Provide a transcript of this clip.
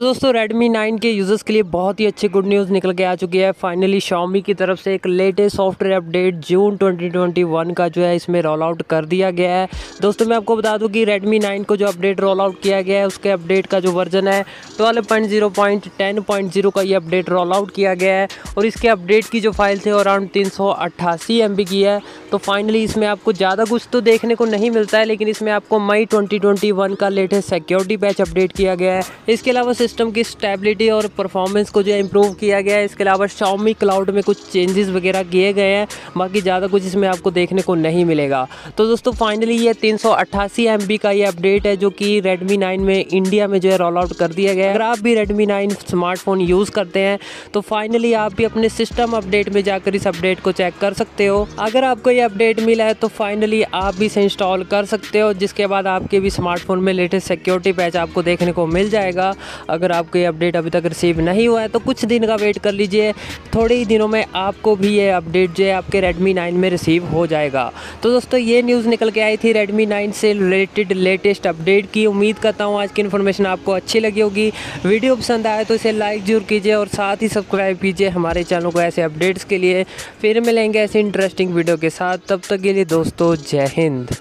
तो दोस्तों, Redmi 9 के यूज़र्स के लिए बहुत ही अच्छी गुड न्यूज़ निकल के आ चुकी है। फाइनली Xiaomi की तरफ़ से एक लेटेस्ट सॉफ्टवेयर अपडेट जून 2021 का जो है, इसमें रोल आउट कर दिया गया है। दोस्तों, मैं आपको बता दूँ कि Redmi 9 को जो अपडेट रोल आउट किया गया है, उसके अपडेट का जो वर्जन है ट्वेल्व का ये अपडेट रोल आउट किया गया है। और इसके अपडेट की जो फ़ाइल थी अराउंड तीन सौ की है। तो फाइनली इसमें आपको ज़्यादा कुछ तो देखने को नहीं मिलता है, लेकिन इसमें आपको मई ट्वेंटी का लेटेस्ट सिक्योरिटी पैच अपडेट किया गया है। इसके अलावा सिस्टम की स्टेबिलिटी और परफॉर्मेंस को जो है इम्प्रूव किया गया है। इसके अलावा शाओमी क्लाउड में कुछ चेंजेस वगैरह किए गए हैं। बाकी ज़्यादा कुछ इसमें आपको देखने को नहीं मिलेगा। तो दोस्तों फाइनली ये तीन सौ का ये अपडेट है, जो कि रेडमी नाइन में इंडिया में जो है रोल आउट कर दिया गया है। अगर आप भी रेडमी नाइन स्मार्टफ़ोन यूज़ करते हैं तो फाइनली आप भी अपने सिस्टम अपडेट में जाकर इस अपडेट को चेक कर सकते हो। अगर आपको ये अपडेट मिला है तो फाइनली आप भी इसे इंस्टॉल कर सकते हो, जिसके बाद आपके भी स्मार्टफ़ोन में लेटेस्ट सिक्योरिटी पैच आपको देखने को मिल जाएगा। अगर आपको ये अपडेट अभी तक रिसीव नहीं हुआ है तो कुछ दिन का वेट कर लीजिए। थोड़े ही दिनों में आपको भी ये अपडेट जो है आपके Redmi 9 में रिसीव हो जाएगा। तो दोस्तों, ये न्यूज़ निकल के आई थी Redmi 9 से रिलेटेड लेटेस्ट अपडेट की। उम्मीद करता हूँ आज की इन्फॉर्मेशन आपको अच्छी लगी होगी। वीडियो पसंद आए तो इसे लाइक ज़रूर कीजिए और साथ ही सब्सक्राइब कीजिए हमारे चैनल को ऐसे अपडेट्स के लिए। फिर मिलेंगे ऐसे इंटरेस्टिंग वीडियो के साथ। तब तक के लिए दोस्तों, जय हिंद।